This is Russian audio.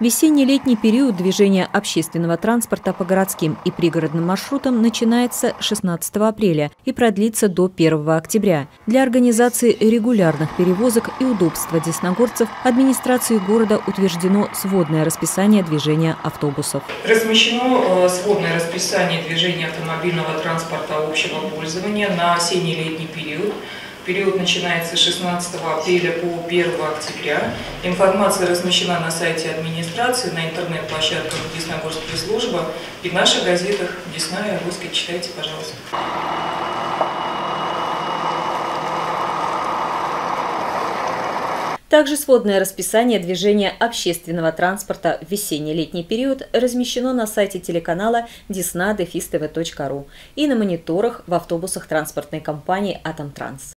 Весенне-летний период движения общественного транспорта по городским и пригородным маршрутам начинается 16 апреля и продлится до 1 октября. Для организации регулярных перевозок и удобства десногорцев администрацией города утверждено сводное расписание движения автобусов. Размещено э, сводное расписание движения автомобильного транспорта общего пользования на осенне-летний период – Период начинается с 16 апреля по 1 октября. Информация размещена на сайте администрации, на интернет-площадках Десногорск пресс-служба и в наших газетах Десна и Русский. Читайте, пожалуйста. Также сводное расписание движения общественного транспорта в весенне-летний период размещено на сайте телеканала desna.defistv.ru и на мониторах в автобусах транспортной компании «Атомтранс».